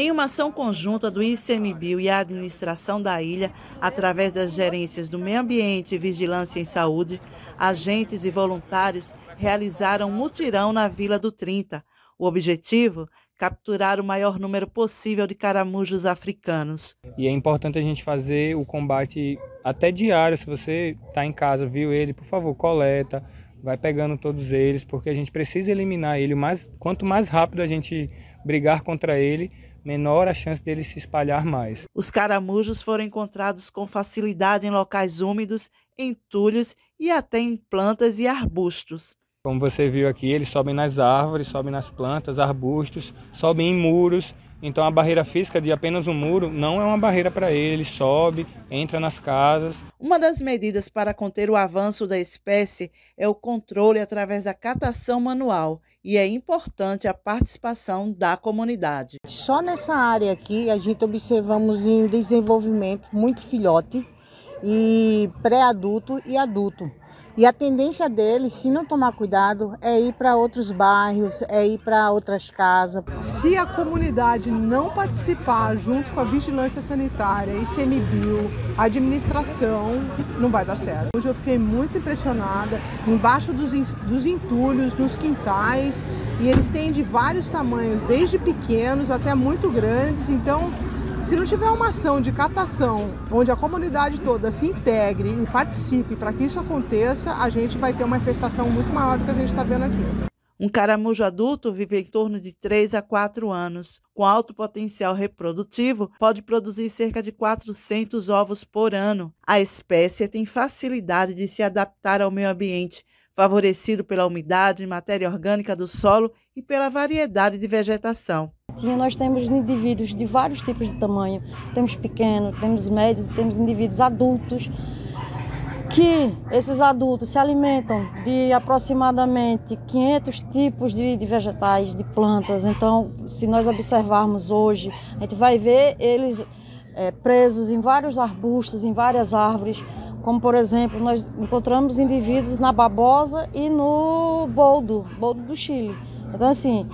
Em uma ação conjunta do ICMBio e a administração da ilha, através das gerências do Meio Ambiente e Vigilância em Saúde, agentes e voluntários realizaram um mutirão na Vila do 30. O objetivo? Capturar o maior número possível de caramujos africanos. E é importante a gente fazer o combate até diário. Se você está em casa, viu ele, por favor, coleta, vai pegando todos eles, porque a gente precisa eliminar ele. Mais, quanto mais rápido a gente brigar contra ele, menor a chance dele se espalhar mais. Os caramujos foram encontrados com facilidade em locais úmidos, entulhos e até em plantas e arbustos. Como você viu aqui, eles sobem nas árvores, sobem nas plantas, arbustos, sobem em muros. Então a barreira física de apenas um muro não é uma barreira para ele, ele sobe, entra nas casas. Uma das medidas para conter o avanço da espécie é o controle através da catação manual e é importante a participação da comunidade. Só nessa área aqui a gente observamos em desenvolvimento muito filhote e pré-adulto e adulto. E a tendência deles, se não tomar cuidado, é ir para outros bairros, é ir para outras casas. Se a comunidade não participar junto com a vigilância sanitária, ICMBio, administração, não vai dar certo. Hoje eu fiquei muito impressionada, embaixo dos, dos entulhos, nos quintais, e eles têm de vários tamanhos, desde pequenos até muito grandes, então se não tiver uma ação de catação, onde a comunidade toda se integre e participe para que isso aconteça, a gente vai ter uma infestação muito maior do que a gente está vendo aqui. Um caramujo adulto vive em torno de 3 a 4 anos. Com alto potencial reprodutivo, pode produzir cerca de 400 ovos por ano. A espécie tem facilidade de se adaptar ao meio ambiente, favorecido pela umidade, matéria orgânica do solo e pela variedade de vegetação. Nós temos indivíduos de vários tipos de tamanho, temos pequenos, temos médios, temos indivíduos adultos, que esses adultos se alimentam de aproximadamente 500 tipos de, de, vegetais, de plantas. Então, se nós observarmos hoje, a gente vai ver eles é, presos em vários arbustos, em várias árvores, como por exemplo, nós encontramos indivíduos na babosa e no boldo, boldo do Chile. Então, assim,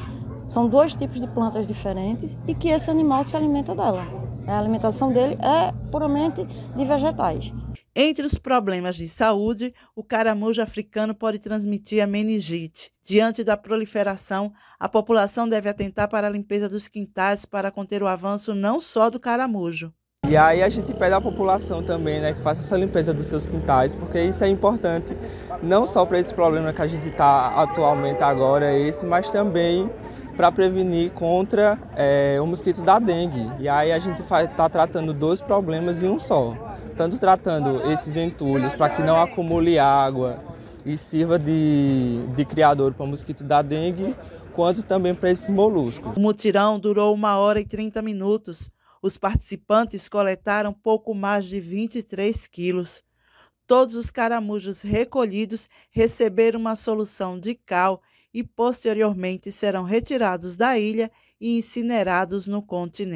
são dois tipos de plantas diferentes e que esse animal se alimenta dela. A alimentação dele é puramente de vegetais. Entre os problemas de saúde, o caramujo africano pode transmitir a meningite. Diante da proliferação, a população deve atentar para a limpeza dos quintais para conter o avanço não só do caramujo. E aí a gente pede à população também né, que faça essa limpeza dos seus quintais, porque isso é importante não só para esse problema que a gente está atualmente agora, esse, mas também para prevenir contra é, o mosquito da dengue. E aí a gente está tratando dois problemas em um só. Tanto tratando esses entulhos para que não acumule água e sirva de, de criador para o mosquito da dengue, quanto também para esses moluscos. O mutirão durou uma hora e 30 minutos. Os participantes coletaram pouco mais de 23 quilos. Todos os caramujos recolhidos receberam uma solução de cal e posteriormente serão retirados da ilha e incinerados no continente.